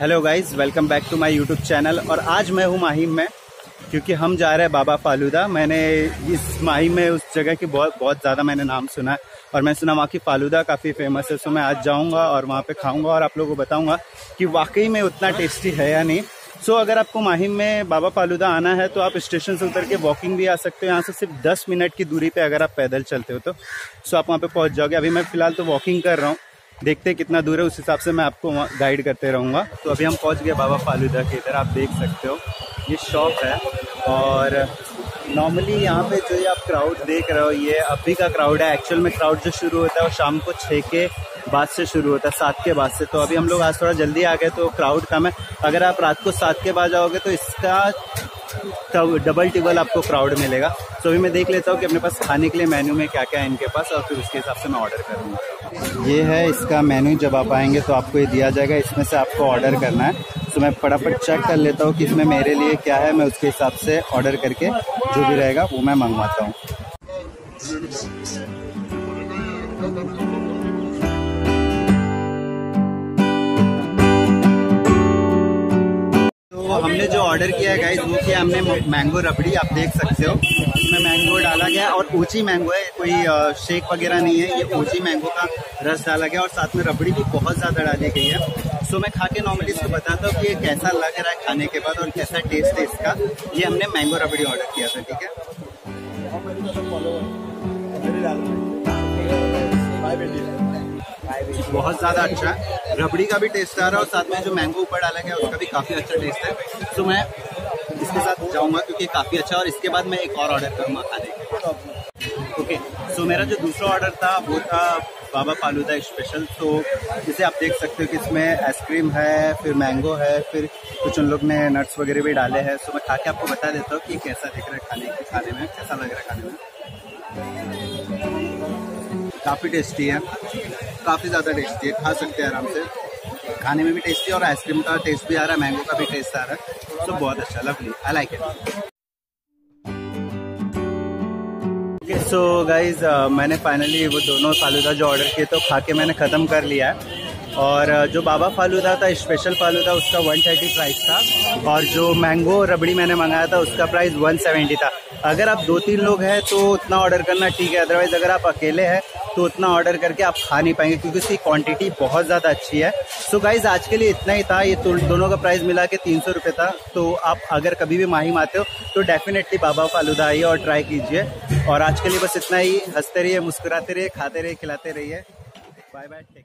Hello guys welcome back to my YouTube channel और आज मैं हूँ माहिम में, क्योंकि हम जा रहे हैं बाबा फालूदा। मैंने इस माहिम में, उस जगह की बहुत बहुत ज़्यादा मैंने नाम सुना है। और मैं सुना वहाँ की फालूदा काफ़ी फ़ेमस है, सो मैं आज जाऊँगा और वहाँ पे खाऊँगा और आप लोगों को बताऊँगा कि वाकई में उतना टेस्टी है या नहीं। सो अगर आपको माहिम में बाबा फालूदा आना है तो आप स्टेशन से उतर के वॉकिंग भी आ सकते हो। यहाँ से सिर्फ़ 10 मिनट की दूरी पर अगर आप पैदल चलते हो तो। सो आप वहाँ पर पहुँच जाओगे। अभी मैं फ़िलहाल तो वॉकिंग कर रहा हूँ। देखते हैं कितना दूर है, उस हिसाब से मैं आपको गाइड करते रहूँगा। तो अभी हम पहुँच गए बाबा फालूदा के, इधर आप देख सकते हो। ये शॉप है और नॉर्मली यहाँ पे जो ये आप क्राउड देख रहे हो, ये अभी का क्राउड है। एक्चुअल में क्राउड जो शुरू होता है वो शाम को छः के बाद से शुरू होता है, सात के बाद से। तो अभी हम लोग आज थोड़ा जल्दी आ गए तो क्राउड कम है। अगर आप रात को सात के बाद जाओगे तो इसका डबल टिबल आपको क्राउड मिलेगा। तो अभी मैं देख लेता हूँ कि अपने पास खाने के लिए मेन्यू में क्या क्या है इनके पास और फिर उसके हिसाब से मैं ऑर्डर करूँगा। ये है इसका मेन्यू जब आप आएँगे तो आपको ये दिया जाएगा, इसमें से आपको ऑर्डर करना है। तो मैं फटाफट चेक कर लेता हूँ कि इसमें मेरे लिए क्या है, मैं उसके हिसाब से ऑर्डर करके जो भी रहेगा वो मैं मंगवाता हूँ। हमने जो ऑर्डर किया है गाइस वो किया हमने मैंगो रबड़ी, आप देख सकते हो। इसमें मैंगो डाला गया और ऊँची मैंगो है, कोई शेक वगैरह नहीं है, ये ऊँची मैंगो का रस डाला गया और साथ में रबड़ी भी बहुत ज़्यादा डाली गई है। सो मैं खा के नॉर्मली इसको बताता हूँ कि ये कैसा लग रहा है खाने के बाद और कैसा टेस्ट है इसका। ये हमने मैंगो रबड़ी ऑर्डर किया था, ठीक है? बहुत ज़्यादा अच्छा है। रबड़ी का भी टेस्ट आ रहा है और साथ में जो मैंगो ऊपर डाला गया उसका भी काफ़ी अच्छा टेस्ट है। तो मैं इसके साथ जाऊँगा क्योंकि काफ़ी अच्छा और इसके बाद मैं एक और ऑर्डर करूँगा खाने के ओके सो मेरा जो दूसरा ऑर्डर था, वो था बाबा फालूदा स्पेशल तो जिसे आप देख सकते हो कि इसमें आइसक्रीम है, फिर मैंगो है, फिर कुछ उन लोग ने नट्स वगैरह भी डाले हैं। सो मैं खा के आपको बता देता हूँ कि कैसा दिख रहा है खाने के, खाने में, कैसा लग रहा है खाने में। काफ़ी टेस्टी है। काफ़ी ज़्यादा टेस्टी है खा सकते हैं आराम से। खाने में भी टेस्टी और आइसक्रीम का टेस्ट भी आ रहा है मैंगो का भी टेस्ट आ रहा है। तो बहुत अच्छा lovely I like it okay so guys मैंने फाइनली वो दोनों फालूदा जो ऑर्डर किए तो खा के मैंने ख़त्म कर लिया है। और uh, जो बाबा फालूदा था स्पेशल फालूदा उसका 130 प्राइस था। और जो मैंगो रबड़ी मैंने मंगाया था उसका प्राइस 170 था। अगर आप दो तीन लोग हैं तो उतना ऑर्डर करना ठीक है अदरवाइज़ अगर आप अकेले हैं तो उतना ऑर्डर करके आप खा नहीं पाएँगे, क्योंकि उसकी क्वांटिटी बहुत ज़्यादा अच्छी है। सो so गाइज़ आज के लिए इतना ही था, ये दोनों का प्राइस मिला के तीन सौ रुपये था। तो आप अगर कभी भी माहिम आते हो तो डेफिनेटली बाबा फालूदा आइए और ट्राई कीजिए। और आज के लिए बस इतना ही, हँसते रहिए, मुस्कुराते रहिए, खाते रहिए, खिलाते रहिए। Bye bye take